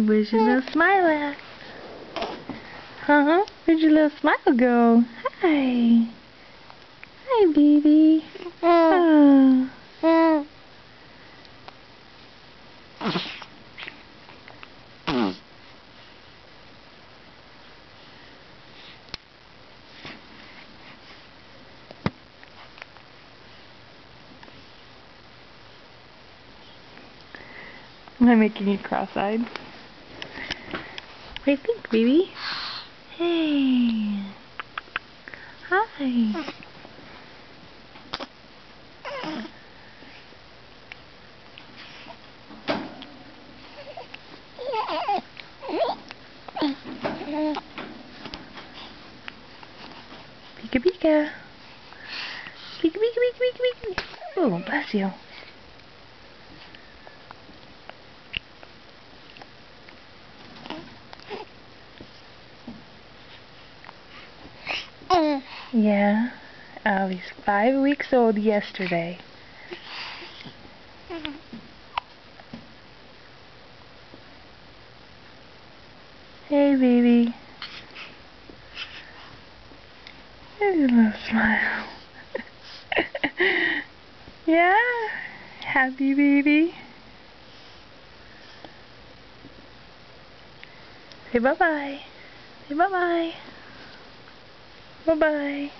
where's your little smile at? Huh? Where'd your little smile go? Hi. Hi, baby. Mm. Oh. Mm. Am I making you cross-eyed? What do you think, baby? Hey. Hi. Pika pika. Pika pika pika pika pika. Oh, bless you. Yeah. Oh, he's five weeks old yesterday. Hey, baby. There's a little smile. yeah? Happy, baby? Say bye-bye. Say bye-bye. Bye-bye.